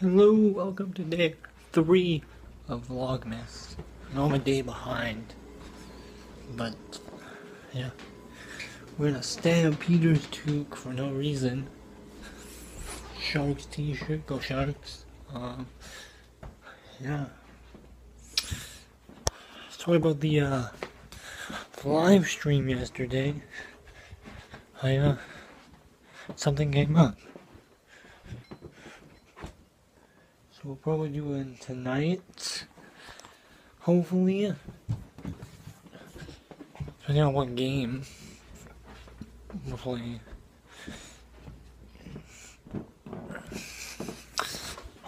Hello, welcome to day three of Vlogmas. I know I'm a day behind, but yeah, we're gonna Stampeders Toque for no reason. Sharks t-shirt, go Sharks. Um, yeah. Talk about the uh, live stream yesterday. I uh, something came up. So we'll probably do it tonight. Hopefully. Depending on what game. we Hopefully.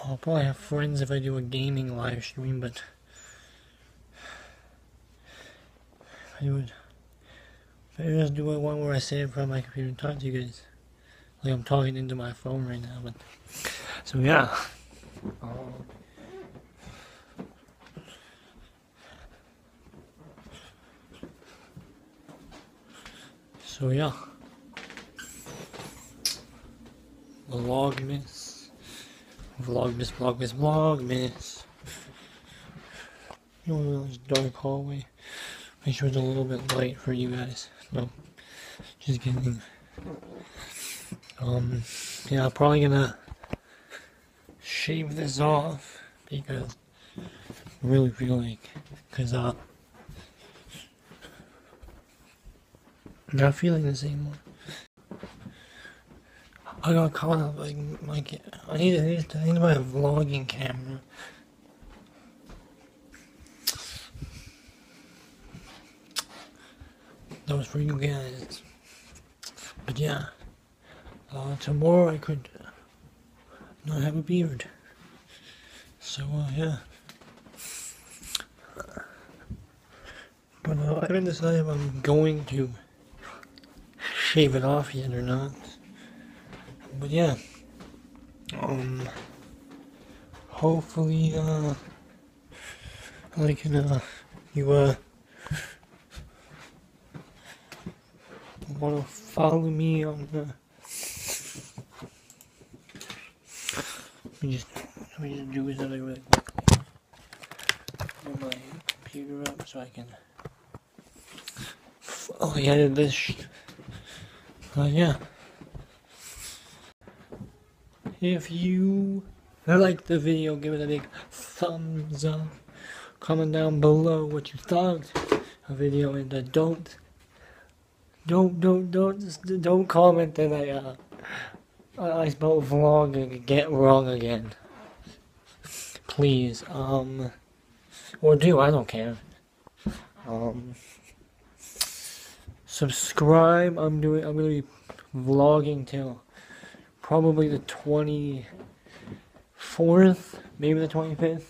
I'll probably have friends if I do a gaming live stream, but I do it, if I just do it one where I sit in front of my computer and talk to you guys, like I'm talking into my phone right now. But so yeah. So yeah, Vlogmas, Vlogmas, Vlogmas, Vlogmas. You know this dark hallway. Make sure it's a little bit light for you guys. No, just kidding. Um, yeah, probably gonna shave this off because I really feel like, cause uh, I'm not feeling this anymore. I got caught up like like I need I need, I need a vlogging camera. That was for you guys. But yeah, uh, tomorrow I could not have a beard. So uh, yeah. But uh, I haven't decided if I'm going to shave it off yet or not. But yeah. Um hopefully uh I can uh you uh wanna follow me on the me just let me just do other really quick. Put my computer up so I can Oh yeah, this uh, yeah. If you like the video, give it a big thumbs up. Comment down below what you thought of the video and uh, don't, don't, don't, don't, don't comment that I, uh, I spelled vlog get wrong again. Please, um, or do, I don't care. Um, subscribe. I'm doing. I'm gonna be vlogging till probably the 24th, maybe the 25th,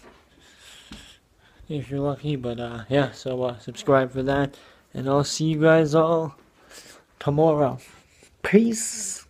if you're lucky. But uh, yeah, so uh, subscribe for that, and I'll see you guys all tomorrow. Peace.